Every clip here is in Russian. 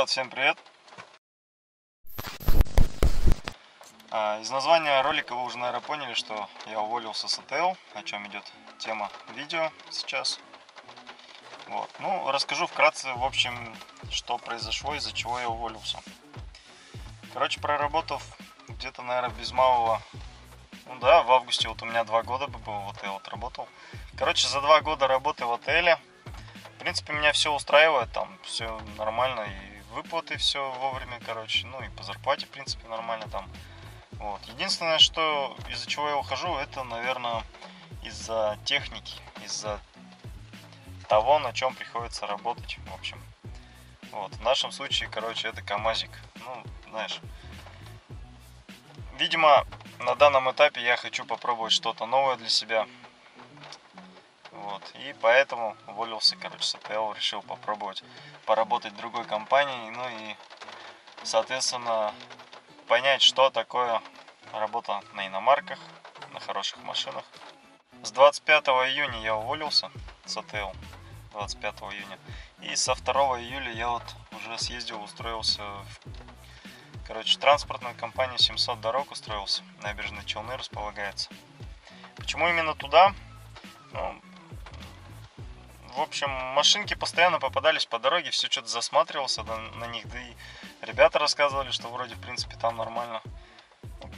Народ, всем привет! А, из названия ролика вы уже, наверное, поняли, что я уволился с АТЛ, о чем идет тема видео сейчас. Вот. Ну, расскажу вкратце, в общем, что произошло, из-за чего я уволился. Короче, проработав где-то, наверное, без малого, ну да, в августе вот у меня два года бы было в АТЛ отработал. Короче, за два года работы в отеле, в принципе, меня все устраивает, там все нормально, и выплаты все вовремя, короче, ну и по зарплате, в принципе, нормально там. Вот. Единственное, что из-за чего я ухожу, это, наверное, из-за техники, из-за того, на чем приходится работать, в общем. Вот. В нашем случае, короче, это КАМАЗик. Ну, знаешь, видимо, на данном этапе я хочу попробовать что-то новое для себя. Вот. И поэтому уволился, короче, с АТЛ, решил попробовать поработать в другой компании, ну и, соответственно, понять, что такое работа на иномарках, на хороших машинах. С 25 июня я уволился с АТЛ, 25 июня. И со 2 июля я вот уже съездил, устроился в Короче, транспортную компанию 700 дорог устроился. Набережные Челны располагается. Почему именно туда? Ну, в общем, машинки постоянно попадались по дороге, все что-то засматривался на, них, да и ребята рассказывали, что вроде, в принципе, там нормально.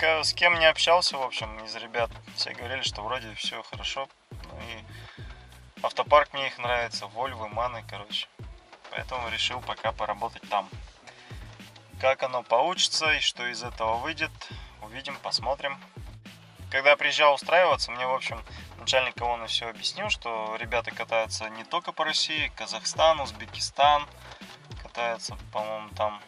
С кем не общался, в общем, из ребят, все говорили, что вроде все хорошо. Ну и автопарк мне их нравится, Вольвы, Маны, короче. Поэтому решил пока поработать там. Как оно получится и что из этого выйдет, увидим, посмотрим. Когда приезжал устраиваться, мне, в общем, начальник ООН все объяснил, что ребята катаются не только по России, Казахстан, Узбекистан, катаются, по-моему, там,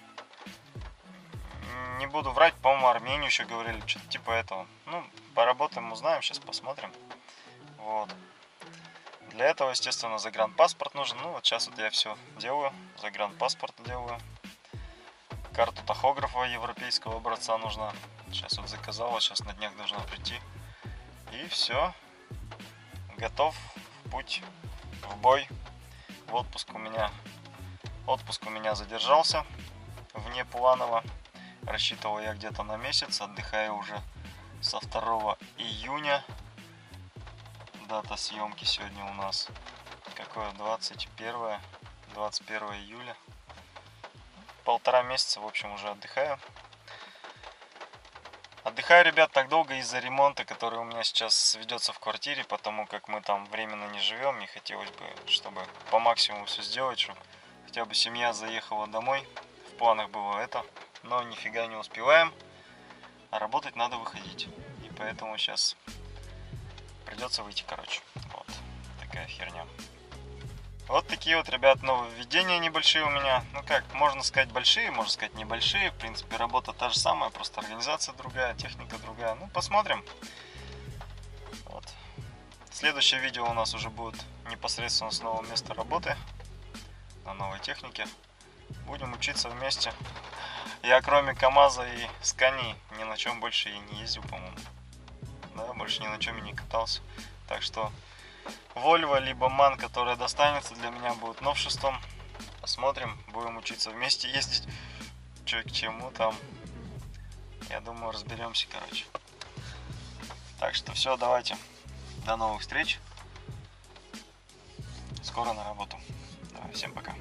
не буду врать, по-моему, Армению еще говорили, что-то типа этого. Ну, поработаем, узнаем, сейчас посмотрим. Вот. Для этого, естественно, загранпаспорт нужен. Ну, вот сейчас вот я все делаю, загранпаспорт делаю. Карту тахографа европейского образца нужна. Сейчас вот заказала, сейчас на днях должна прийти. И все, готов в путь, в бой. В отпуск у меня, отпуск у меня задержался вне Планова. Рассчитывал я где-то на месяц, отдыхаю уже со 2 июня. Дата съемки сегодня у нас какое 21 21 июля полтора месяца в общем уже отдыхаю Отдыхаю, ребят, так долго из-за ремонта, который у меня сейчас ведется в квартире, потому как мы там временно не живем. Мне хотелось бы, чтобы по максимуму все сделать, чтобы хотя бы семья заехала домой. В планах было это, но нифига не успеваем. А работать надо выходить. И поэтому сейчас придется выйти, короче. Вот такая херня. Вот такие вот, ребят, нововведения небольшие у меня. Ну как, можно сказать большие, можно сказать небольшие. В принципе, работа та же самая, просто организация другая, техника другая. Ну, посмотрим. Вот. Следующее видео у нас уже будет непосредственно с нового места работы. На новой технике. Будем учиться вместе. Я кроме КамАЗа и Скани ни на чем больше и не ездил, по-моему. Да, больше ни на чем и не катался. Так что Volvo, либо MAN, которая достанется, для меня будет новшеством. Посмотрим, будем учиться вместе ездить. Че к чему там. Я думаю, разберемся, короче. Так что все, давайте. До новых встреч. Скоро на работу. Давай, всем пока.